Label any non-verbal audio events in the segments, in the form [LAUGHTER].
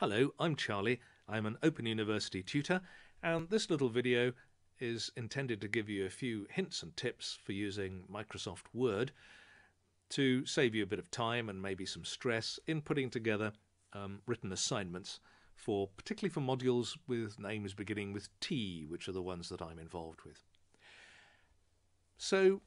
Hello, I'm Charly. I'm an Open University tutor, and this little video is intended to give you a few hints and tips for using Microsoft Word to save you a bit of time and maybe some stress in putting together um, written assignments for particularly for modules with names beginning with T, which are the ones that I'm involved with. So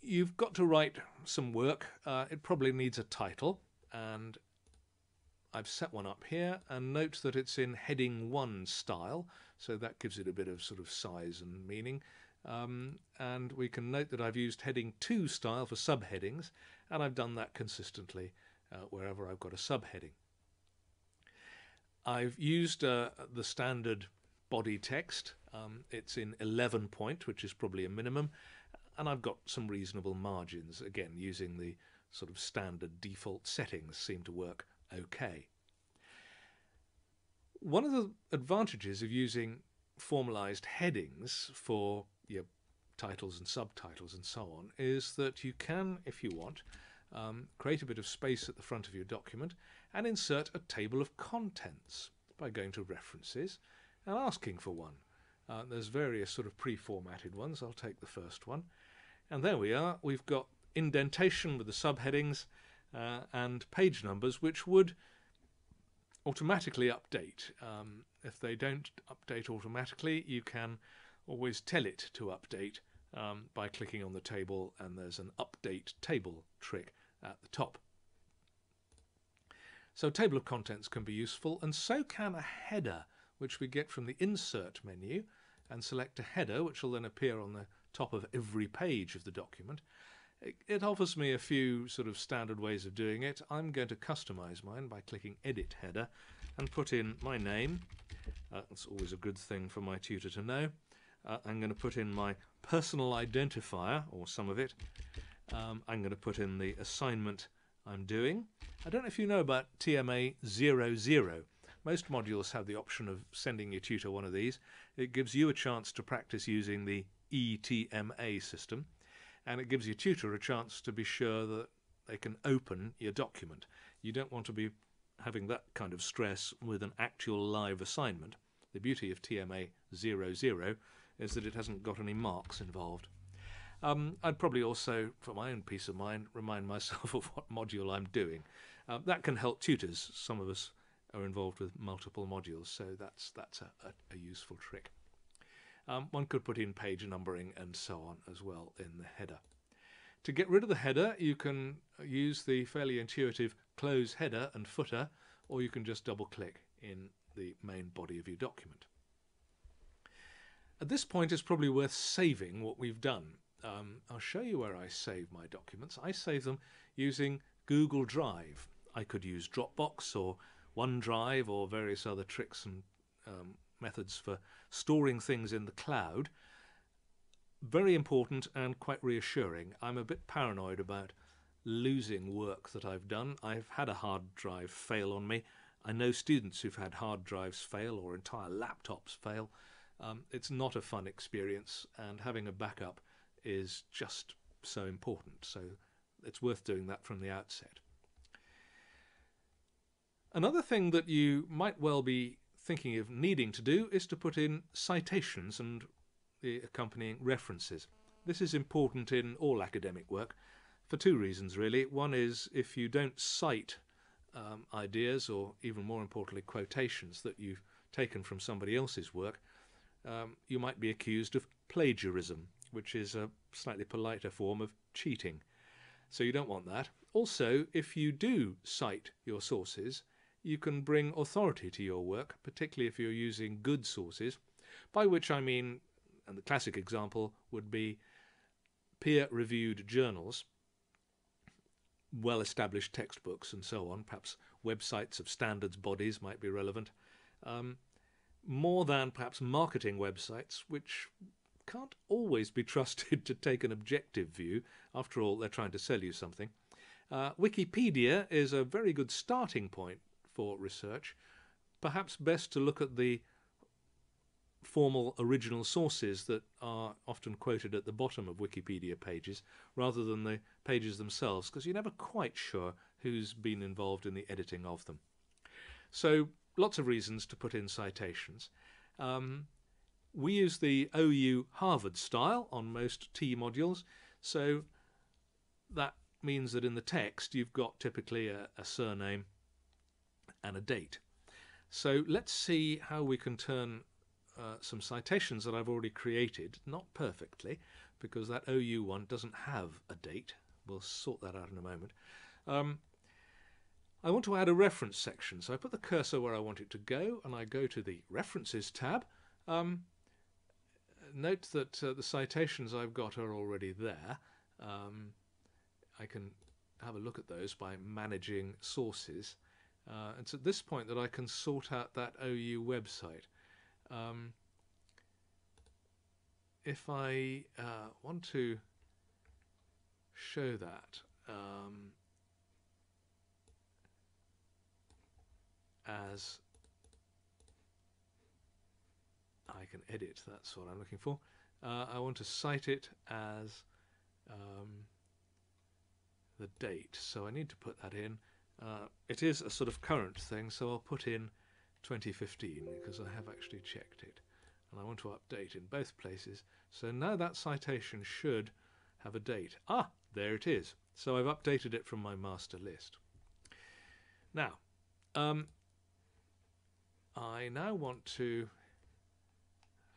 you've got to write some work. Uh, it probably needs a title and I've set one up here and note that it's in heading 1 style so that gives it a bit of sort of size and meaning um, and we can note that I've used heading 2 style for subheadings and I've done that consistently uh, wherever I've got a subheading. I've used uh, the standard body text. Um, it's in 11 point, which is probably a minimum, and I've got some reasonable margins. Again, using the sort of standard default settings seem to work okay. One of the advantages of using formalized headings for your titles and subtitles and so on is that you can, if you want, um, create a bit of space at the front of your document and insert a table of contents by going to references and asking for one. Uh, there's various sort of pre-formatted ones. I'll take the first one. And there we are. We've got indentation with the subheadings uh, and page numbers which would automatically update. Um, if they don't update automatically, you can always tell it to update um, by clicking on the table and there's an update table trick at the top. So table of contents can be useful and so can a header which we get from the insert menu and select a header which will then appear on the top of every page of the document. It offers me a few sort of standard ways of doing it. I'm going to customize mine by clicking edit header and put in my name. Uh, that's always a good thing for my tutor to know. Uh, I'm going to put in my personal identifier or some of it um, I'm going to put in the assignment I'm doing. I don't know if you know about TMA 00. Most modules have the option of sending your tutor one of these. It gives you a chance to practice using the ETMA system and it gives your tutor a chance to be sure that they can open your document. You don't want to be having that kind of stress with an actual live assignment. The beauty of TMA 00 is that it hasn't got any marks involved. Um, I'd probably also, for my own peace of mind, remind myself [LAUGHS] of what module I'm doing. Uh, that can help tutors. Some of us are involved with multiple modules, so that's that's a, a, a useful trick. Um, one could put in page numbering and so on as well in the header. To get rid of the header, you can use the fairly intuitive close header and footer, or you can just double click in the main body of your document. At this point, it's probably worth saving what we've done um, I'll show you where I save my documents. I save them using Google Drive. I could use Dropbox or OneDrive or various other tricks and um, methods for storing things in the cloud. Very important and quite reassuring. I'm a bit paranoid about losing work that I've done. I've had a hard drive fail on me. I know students who've had hard drives fail or entire laptops fail. Um, it's not a fun experience and having a backup is just so important. So it's worth doing that from the outset. Another thing that you might well be thinking of needing to do is to put in citations and the accompanying references. This is important in all academic work for two reasons really. One is if you don't cite um, ideas or even more importantly quotations that you've taken from somebody else's work, um, you might be accused of plagiarism which is a slightly politer form of cheating. So you don't want that. Also, if you do cite your sources, you can bring authority to your work, particularly if you're using good sources, by which I mean, and the classic example would be peer-reviewed journals, well-established textbooks and so on, perhaps websites of standards bodies might be relevant, um, more than perhaps marketing websites, which can't always be [LAUGHS] trusted to take an objective view. After all, they're trying to sell you something. Uh, Wikipedia is a very good starting point for research. Perhaps best to look at the formal original sources that are often quoted at the bottom of Wikipedia pages rather than the pages themselves because you're never quite sure who's been involved in the editing of them. So lots of reasons to put in citations. Um, we use the OU Harvard style on most T modules, so that means that in the text you've got typically a, a surname and a date. So let's see how we can turn uh, some citations that I've already created, not perfectly, because that OU one doesn't have a date. We'll sort that out in a moment. Um, I want to add a reference section, so I put the cursor where I want it to go, and I go to the References tab. Um, note that uh, the citations I've got are already there. Um, I can have a look at those by managing sources. Uh, it's at this point that I can sort out that OU website. Um, if I uh, want to show that um, as I can edit, that's what I'm looking for. Uh, I want to cite it as um, the date, so I need to put that in. Uh, it is a sort of current thing, so I'll put in 2015 because I have actually checked it. And I want to update in both places. So now that citation should have a date. Ah, there it is. So I've updated it from my master list. Now, um, I now want to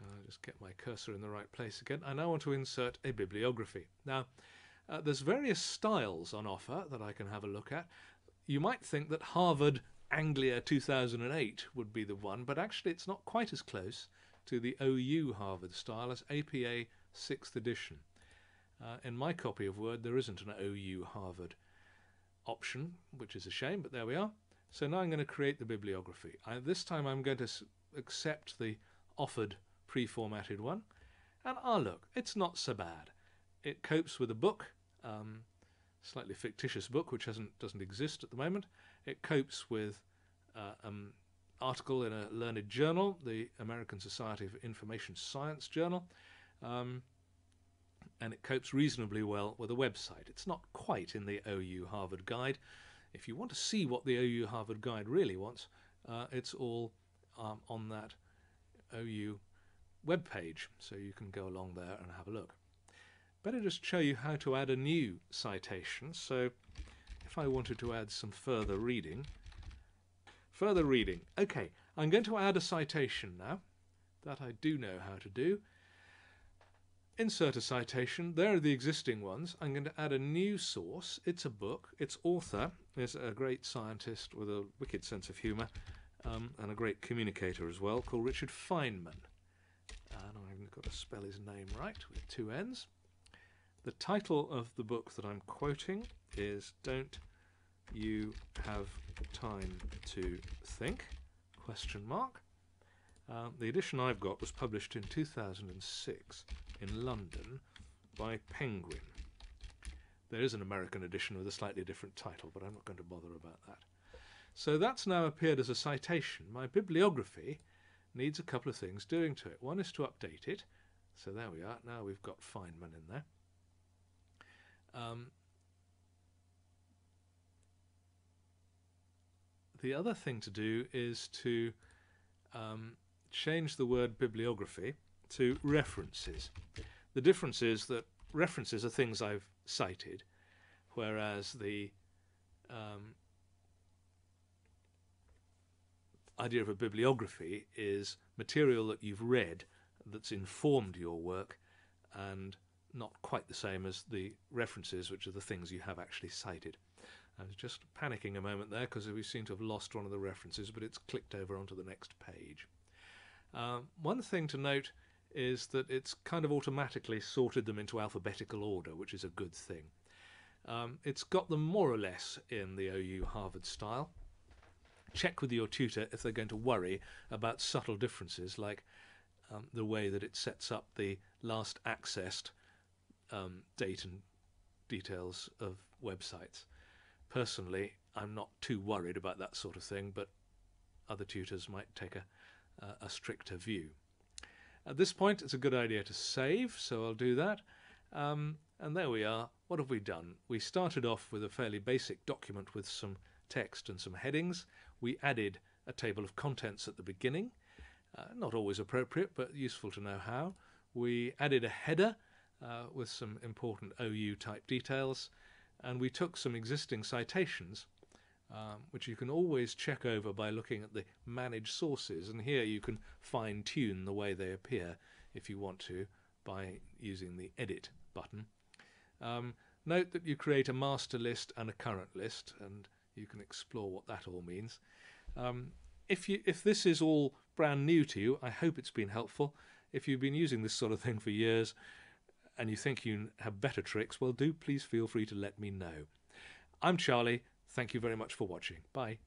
uh, just get my cursor in the right place again. I now want to insert a bibliography. Now, uh, there's various styles on offer that I can have a look at. You might think that Harvard Anglia 2008 would be the one, but actually it's not quite as close to the OU Harvard style as APA 6th edition. Uh, in my copy of Word, there isn't an OU Harvard option, which is a shame, but there we are. So now I'm going to create the bibliography. I, this time I'm going to accept the offered pre-formatted one. And ah, look, it's not so bad. It copes with a book, um, slightly fictitious book, which hasn't doesn't exist at the moment. It copes with uh, um, article in a learned journal, the American Society of Information Science Journal, um, and it copes reasonably well with a website. It's not quite in the OU Harvard Guide. If you want to see what the OU Harvard Guide really wants, uh, it's all um, on that OU web page, so you can go along there and have a look. Better just show you how to add a new citation. So if I wanted to add some further reading, further reading. Okay, I'm going to add a citation now. That I do know how to do. Insert a citation. There are the existing ones. I'm going to add a new source. It's a book. Its author is a great scientist with a wicked sense of humour um, and a great communicator as well called Richard Feynman. And I've got to spell his name right with two N's. The title of the book that I'm quoting is Don't You Have Time to Think? Question mark. Um, the edition I've got was published in 2006 in London by Penguin. There is an American edition with a slightly different title, but I'm not going to bother about that. So that's now appeared as a citation. My bibliography needs a couple of things doing to it. One is to update it. So there we are. Now we've got Feynman in there. Um, the other thing to do is to um, change the word bibliography to references. The difference is that references are things I've cited, whereas the um, idea of a bibliography is material that you've read that's informed your work and not quite the same as the references, which are the things you have actually cited. I was just panicking a moment there because we seem to have lost one of the references, but it's clicked over onto the next page. Um, one thing to note is that it's kind of automatically sorted them into alphabetical order, which is a good thing. Um, it's got them more or less in the OU Harvard style. Check with your tutor if they're going to worry about subtle differences like um, the way that it sets up the last accessed um, date and details of websites. Personally, I'm not too worried about that sort of thing, but other tutors might take a, a stricter view. At this point, it's a good idea to save, so I'll do that. Um, and there we are. What have we done? We started off with a fairly basic document with some text and some headings. We added a table of contents at the beginning. Uh, not always appropriate, but useful to know how. We added a header uh, with some important OU type details, and we took some existing citations, um, which you can always check over by looking at the Manage Sources, and here you can fine tune the way they appear if you want to by using the Edit button. Um, note that you create a master list and a current list, and you can explore what that all means. Um, if you if this is all brand new to you, I hope it's been helpful. If you've been using this sort of thing for years and you think you have better tricks, well, do please feel free to let me know. I'm Charly. Thank you very much for watching. Bye.